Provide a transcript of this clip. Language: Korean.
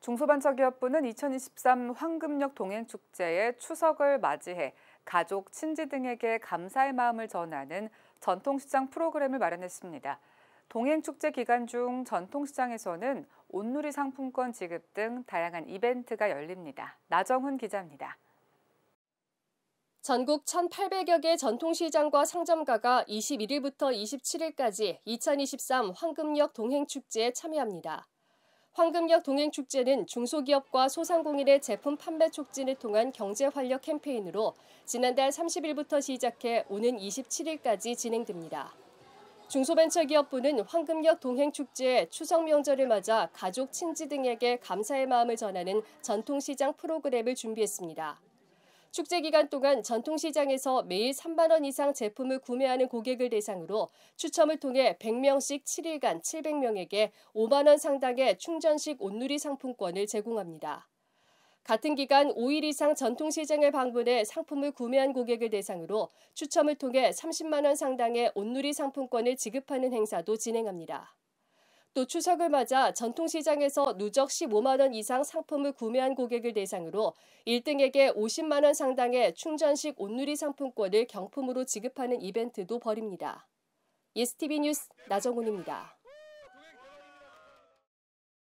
중소벤처기업부는 2023 황금역 동행축제의 추석을 맞이해 가족, 친지 등에게 감사의 마음을 전하는 전통시장 프로그램을 마련했습니다. 동행축제 기간 중 전통시장에서는 온누리 상품권 지급 등 다양한 이벤트가 열립니다. 나정훈 기자입니다. 전국 1,800여 개 전통시장과 상점가가 21일부터 27일까지 2023 황금역 동행축제에 참여합니다. 황금역 동행축제는 중소기업과 소상공인의 제품 판매 촉진을 통한 경제 활력 캠페인으로 지난달 30일부터 시작해 오는 27일까지 진행됩니다. 중소벤처기업부는 황금역 동행축제 추석 명절을 맞아 가족, 친지 등에게 감사의 마음을 전하는 전통시장 프로그램을 준비했습니다. 축제 기간 동안 전통시장에서 매일 3만 원 이상 제품을 구매하는 고객을 대상으로 추첨을 통해 100명씩 7일간 700명에게 5만 원 상당의 충전식 온누리 상품권을 제공합니다. 같은 기간 5일 이상 전통시장을 방문해 상품을 구매한 고객을 대상으로 추첨을 통해 30만 원 상당의 온누리 상품권을 지급하는 행사도 진행합니다. 또 추석을 맞아 전통시장에서 누적 15만 원 이상 상품을 구매한 고객을 대상으로 1등에게 50만 원 상당의 충전식 온누리 상품권을 경품으로 지급하는 이벤트도 벌입니다. 예스티비 뉴스 나정훈입니다.